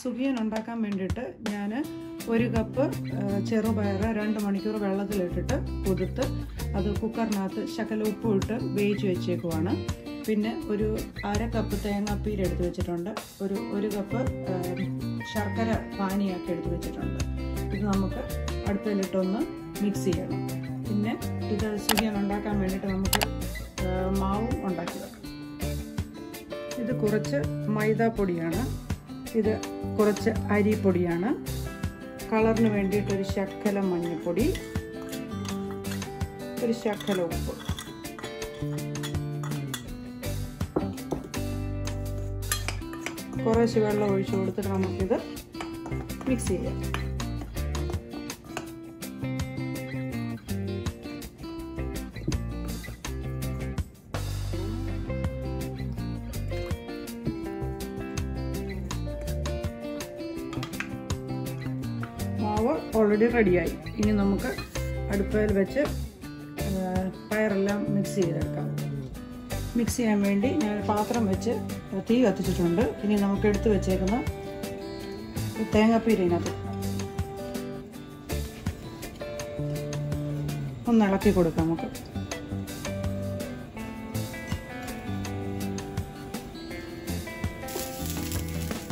സുഖിയൻ ഉണ്ടാക്കാൻ വേണ്ടിയിട്ട് ഞാൻ ഒരു കപ്പ് ചെറുപയർ രണ്ട് മണിക്കൂർ വെള്ളത്തിലിട്ടിട്ട് കൊടുത്ത് അത് കുക്കറിനകത്ത് ശകല ഉപ്പും ഇട്ട് വേവിച്ച് വെച്ചേക്കുവാണ്. പിന്നെ ഒരു അര കപ്പ് തേങ്ങാപ്പീര് എടുത്ത് വെച്ചിട്ടുണ്ട്. ഒരു ഒരു കപ്പ് ശർക്കര പാനിയാക്കി എടുത്ത് വെച്ചിട്ടുണ്ട്. ഇത് നമുക്ക് അടുപ്പിലിട്ടൊന്ന് മിക്സ് ചെയ്യണം. പിന്നെ ഇത് സുഖിയൻ ഉണ്ടാക്കാൻ വേണ്ടിയിട്ട് നമുക്ക് മാവും ഉണ്ടാക്കി വെക്കാം. ഇത് കുറച്ച് മൈദാപ്പൊടിയാണ്. ഇത് കുറച്ച് അരിപ്പൊടിയാണ്. കളറിന് വേണ്ടിയിട്ട് ഒരു ശക്കല മഞ്ഞൾപ്പൊടി ഒരു ശക്കല ഉപ്പ്. കുറച്ച് വെള്ളം ഒഴിച്ചു കൊടുത്തിട്ട് നമുക്കിത് മിക്സ് ചെയ്യാം. ഓൾറെഡി റെഡിയായി ഇനി നമുക്ക് അടുപ്പയിൽ വെച്ച് പയറെല്ലാം മിക്സ് ചെയ്തെടുക്കാം. മിക്സ് ചെയ്യാൻ വേണ്ടി ഞാൻ പാത്രം വെച്ച് തീ കത്തിച്ചിട്ടുണ്ട്. ഇനി നമുക്ക് എടുത്ത് വെച്ചേക്കുന്ന തേങ്ങാപ്പീരിനകത്ത് ഒന്ന് ഇളക്കി കൊടുക്കാം നമുക്ക്.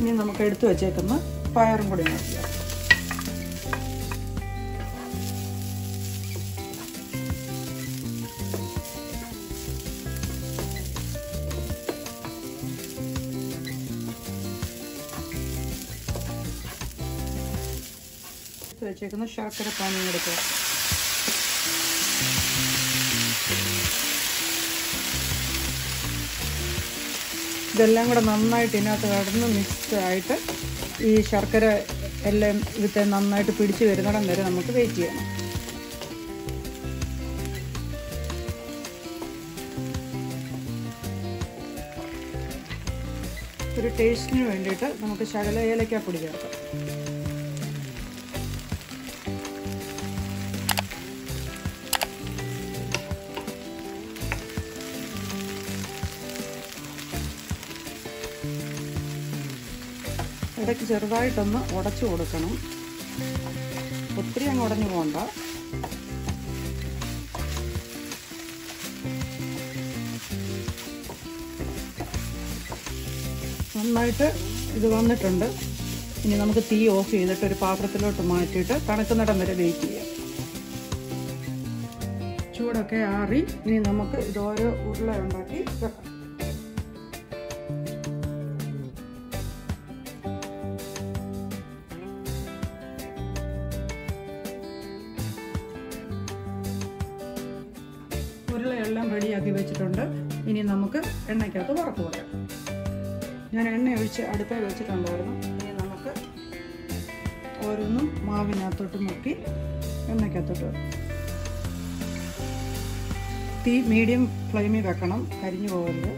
ഇനി നമുക്ക് എടുത്തു വെച്ചേക്കുന്ന പയറും കൂടി നോക്കിയാൽ വെച്ചേക്കുന്ന. ശർക്കര പാനിയും എടുക്കുക ഇതെല്ലാം കൂടെ നന്നായിട്ട് ഇതിനകത്ത് കടന്ന് മിക്സ് ആയിട്ട് ഈ ശർക്കര എല്ലാം ഇവിടുത്തെ നന്നായിട്ട് പിടിച്ച് വരുന്നിടം വരെ നമുക്ക് വെയിറ്റ് ചെയ്യണം ഒരു ടേസ്റ്റിന് വേണ്ടിയിട്ട് നമുക്ക് ശകല ഏലക്കാപ്പൊടി ചേർക്കാം. ഇടയ്ക്ക് ചെറുതായിട്ടൊന്ന് ഉടച്ചു കൊടുക്കണം. ഒത്തിരി അങ്ങ് ഉടഞ്ഞു പോകണ്ട നന്നായിട്ട് ഇത് വന്നിട്ടുണ്ട്. ഇനി നമുക്ക് തീ ഓഫ് ചെയ്തിട്ട് ഒരു പാത്രത്തിലോട്ട് മാറ്റിയിട്ട് തണുക്കുന്നിടം വരെ വെയിറ്റ് ചെയ്യാം. ചൂടൊക്കെ ആറി ഇനി നമുക്ക് ഇതോരോ ഉരുള ഉണ്ടാക്കി വെക്കാം. ഉരുളയെല്ലാം റെഡിയാക്കി വെച്ചിട്ടുണ്ട്. ഇനി നമുക്ക് എണ്ണയ്ക്കകത്ത് വറുത്ത് പോകാം ഞാൻ എണ്ണ ഒഴിച്ച് അടുപ്പേ വെച്ചിട്ടുണ്ടായിരുന്നു. ഇനി നമുക്ക് ഓരോന്നും മാവിനകത്തോട്ട് മുക്കി എണ്ണയ്ക്കകത്തോട്ട്. തീ മീഡിയം ഫ്ലെയിമിൽ വെക്കണം. കരിഞ്ഞു പോകരുത്.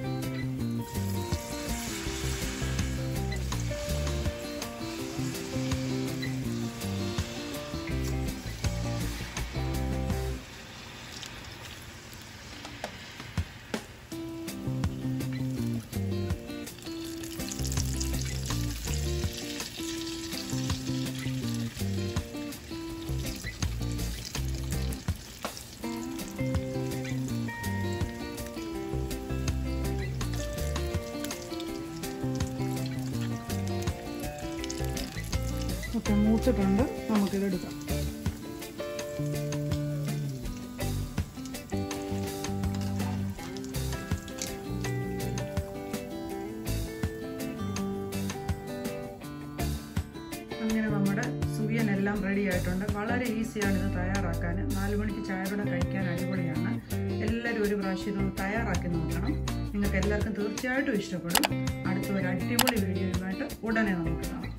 ഒക്കെ മൂത്തിട്ടുണ്ട് നമുക്കിത് എടുക്കാം. അങ്ങനെ നമ്മുടെ റെഡി ആയിട്ടുണ്ട്. വളരെ ഈസിയാണ് ഇത് തയ്യാറാക്കാൻ. നാല് മണിക്ക് ചായയോടെ കഴിക്കാൻ അടിപൊളിയാണ്. എല്ലാവരും ഒരു പ്രാവശ്യം ഇതൊന്ന് തയ്യാറാക്കി നോക്കണം. നിങ്ങൾക്ക് എല്ലാവർക്കും തീർച്ചയായിട്ടും ഇഷ്ടപ്പെടും. അടുത്ത ഒരു അടിപൊളി വീഡിയോയുമായിട്ട് ഉടനെ നമുക്ക് കാണാം.